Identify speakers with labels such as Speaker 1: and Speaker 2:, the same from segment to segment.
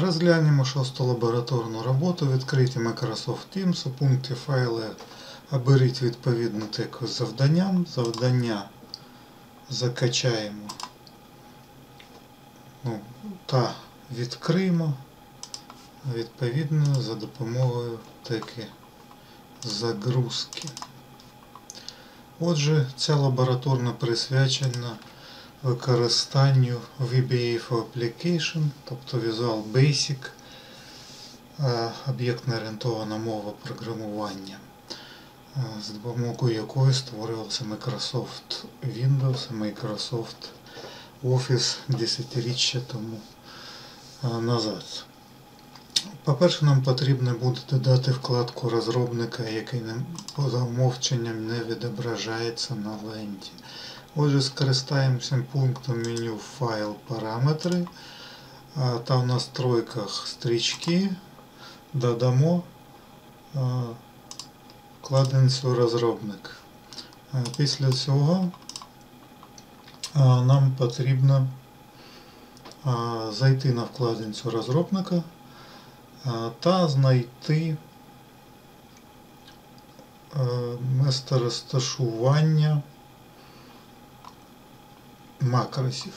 Speaker 1: Розглянемо шосту лабораторну роботу. Відкрийте Microsoft Teams у пункті файли. Оберіть відповідну теку з завданням. Завдання закачаємо ну, та відкриємо відповідно за допомогою теки загрузки. Отже, ця лабораторна присвячена використанню VBA Application, тобто Visual Basic, е, об'єктно орієнтована мова програмування, е, з допомогою якої створювався Microsoft Windows і Microsoft Office десятиріччя тому е, назад. По-перше, нам потрібно буде додати вкладку розробника, який поза умовченням не відображається на ленті. Отже, скористаємося пунктом меню Файл параметри та в настройках стрічки додамо а, вкладинцю розробник. Після цього нам потрібно зайти на вкладинцю розробника та знайти місце розташування макросів.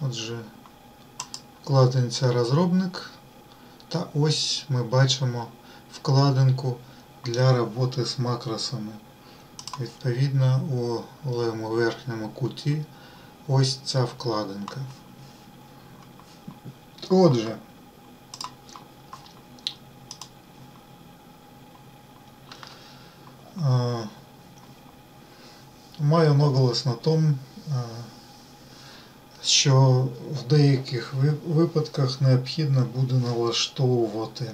Speaker 1: Отже, вкладинця розробник. Та ось ми бачимо вкладинку для роботи з макросами. Відповідно, у левому верхньому куті ось ця вкладинка. Отже, маю наголос на тому, а, що в деяких випадках необхідно буде налаштовувати,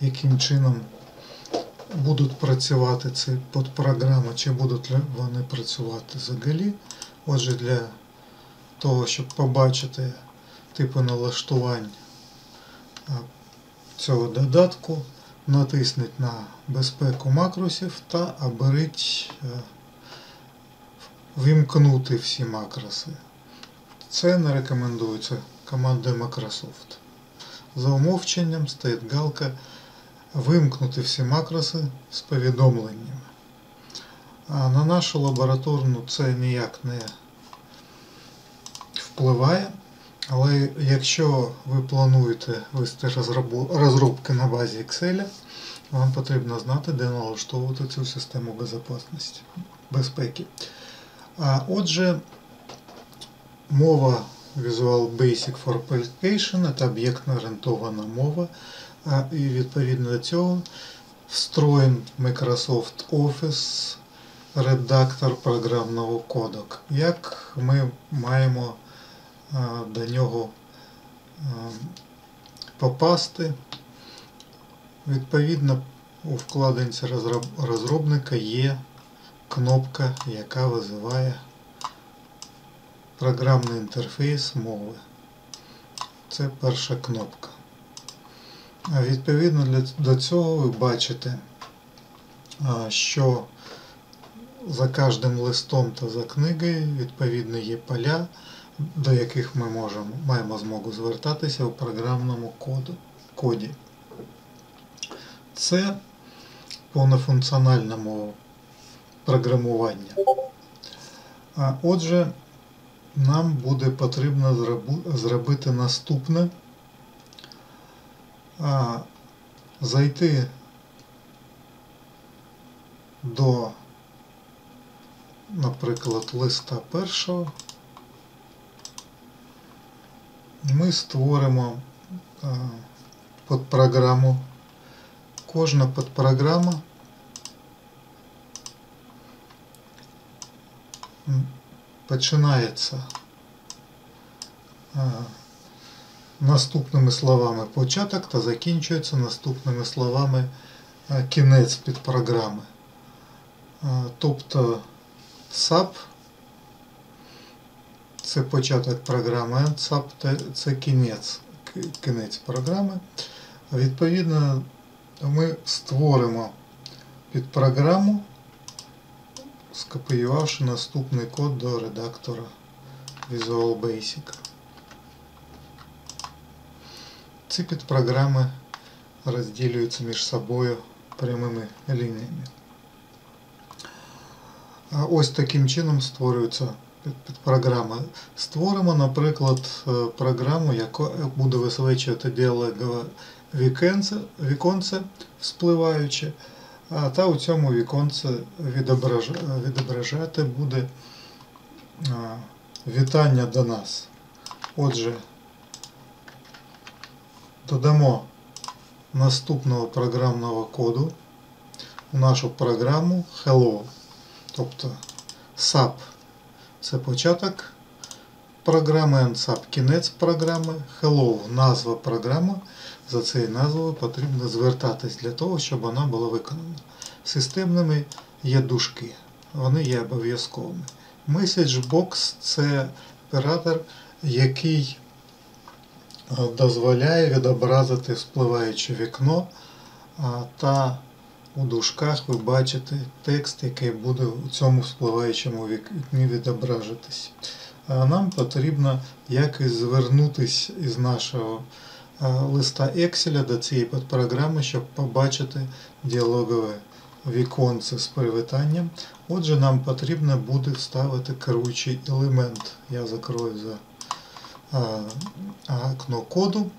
Speaker 1: яким чином будуть працювати ці подпрограми, чи будуть вони працювати взагалі. Отже, для того, щоб побачити типи налаштувань цього додатку, натисніть на безпеку макросів та оберіть е, вимкнути всі макроси. Це не рекомендується командою Microsoft. За умовченням стоїть галка вимкнути всі макроси з повідомленнями. На нашу лабораторну це ніяк не впливає. Але якщо ви плануєте вести розробки на базі Excel, вам потрібно знати, де налаштовувати цю систему безпеки. А отже, мова Visual Basic for Application це об'єктно орієнтована мова. І відповідно до цього встроєн Microsoft Office редактор програмного коду. Як ми маємо до нього попасти? Відповідно, у вкладинці розробника є кнопка, яка визиває програмний інтерфейс мови. Це перша кнопка. Відповідно до цього ви бачите, що за кожним листом та за книгою відповідно є поля, до яких ми можемо, маємо змогу звертатися у програмному коду, коді. Це повнофункціональна мова програмування. А отже, нам буде потрібно зробити наступне. Зайти до, наприклад, листа першого. Ми створимо подпрограму. Кожна подпрограма починається а, наступними словами початок та закінчується наступними словами кінець підпрограми. А, Тобто SAP це початок програми, SAP це кінець, кінець програми. Відповідно, ми створимо підпрограму, скопіювавши наступний код до редактора Visual Basic. ці підпрограми розділюються між собою прямими лініями. Ось таким чином створюються під- підпрограми. Створимо, наприклад, е, програму, яка буде висвічувати діалогове віконце, а та у цьому віконце відображати буде вітання до нас. Отже, додамо наступного програмного коду у нашу програму Hello. Тобто SAP це початок програми, NSAP кінець програми, Hello назва програми. За цією назвою потрібно звертатись для того, щоб вона була виконана. Системними є дужки, вони є обов'язковими. MessageBox це оператор, який е, дозволяє відобразити вспливаюче вікно та у дужках ви бачите текст, який буде у цьому вспливаючому вікні відображатись. Нам потрібно якось звернутися із нашого листа Excel до цієї підпрограми, щоб побачити діалогове віконце з привітанням. Отже, нам потрібно буде вставити керуючий елемент. Я закрою за окно коду.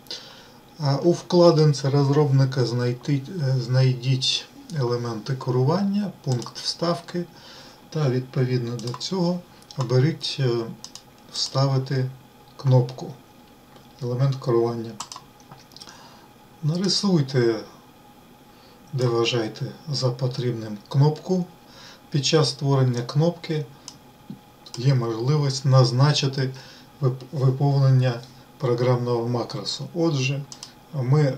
Speaker 1: У вкладинці розробника е, знайдіть елементи керування, пункт вставки та відповідно до цього оберіть е, вставити кнопку елемент керування. Нарисуйте, де вважаєте за потрібним кнопку. Під час створення кнопки є можливість назначити виповнення програмного макросу. Отже, ми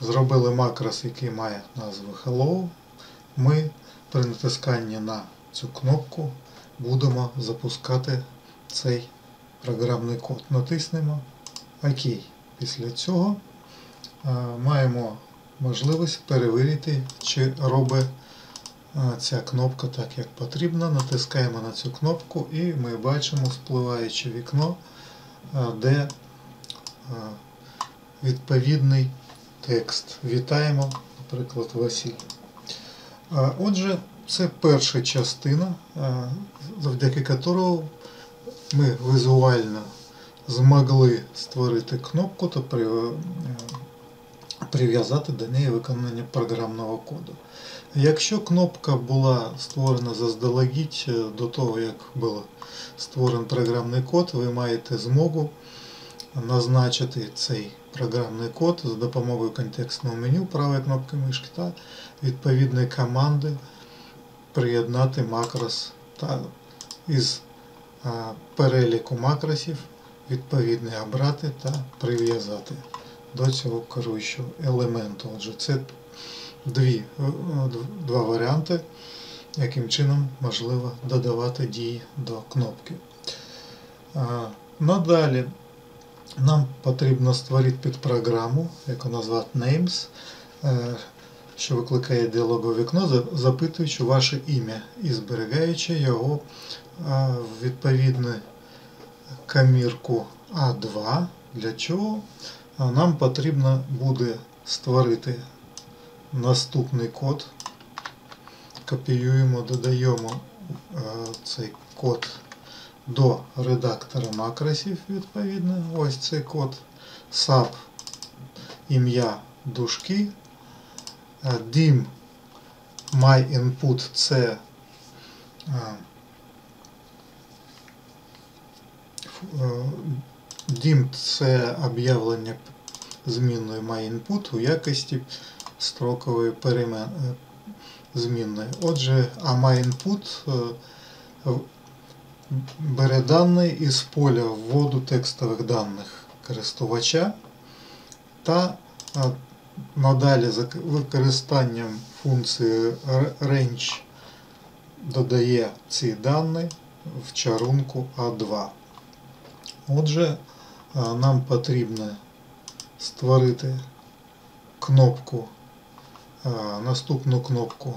Speaker 1: зробили макрос, який має назву Hello. Ми при натисканні на цю кнопку будемо запускати цей програмний код. Натиснемо ОК. Після цього е, маємо можливість перевірити, чи робить е, ця кнопка так, як потрібно. Натискаємо на цю кнопку і ми бачимо спливаюче вікно, е, де відповідний текст. Вітаємо, наприклад, Василь. Отже, це перша частина, завдяки якого ми візуально змогли створити кнопку та е, прив'язати до неї виконання програмного коду. Якщо кнопка була створена заздалегідь е, до того, як був створений програмний код, ви маєте змогу назначити цей програмний код за допомогою контекстного меню правої кнопки мишки та відповідної команди приєднати макрос та із переліку макросів відповідний обрати та прив'язати до цього керуючого елементу. Отже, це дві, е, два варіанти, яким чином можливо додавати дії до кнопки. Надалі нам потрібно створити підпрограму, яку назвати Names, е, що викликає діалогове вікно, запитуючи ваше ім'я і зберігаючи його е, в відповідну камірку А2. Для чого? Нам потрібно буде створити наступний код. Копіюємо, додаємо е, цей код до редактора макросів відповідно. Ось цей код SAP ім'я дужки. Е, dim myInput це е, ф- е, dim це об'явлення змінної myInput у якості строкової перемен, е, змінної. Отже, а myInput е, бере дані із поля вводу текстових даних користувача та надалі за використанням функції range додає ці дані в чарунку А2. Отже, нам потрібно створити кнопку, наступну кнопку,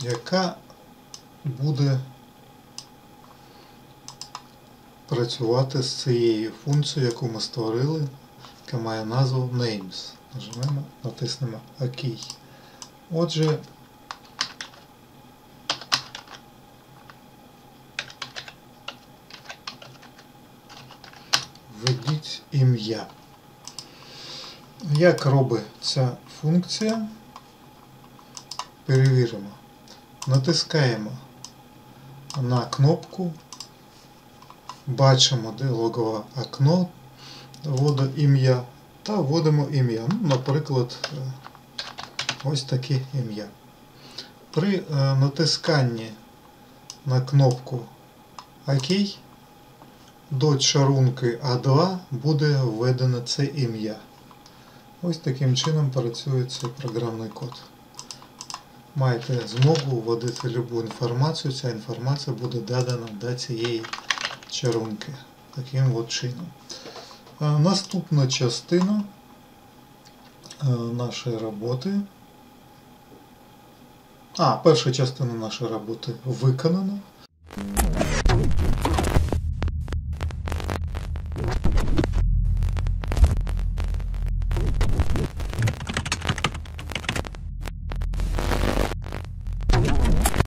Speaker 1: яка буде працювати з цією функцією, яку ми створили, яка має назву Names. Нажмемо, натиснемо ОК. Отже, введіть ім'я. Як робить ця функція? Перевіримо. Натискаємо на кнопку, бачимо, де логове окно, вводу ім'я та вводимо ім'я. Ну, наприклад, е, ось таке ім'я. При е, натисканні на кнопку ОК до чарунки А2 буде введено це ім'я. Ось таким чином працює цей програмний код. Маєте змогу вводити любу інформацію, ця інформація буде додана до цієї чарунки. Таким от чином. Наступна частина е, нашої роботи. А, перша частина нашої роботи виконана.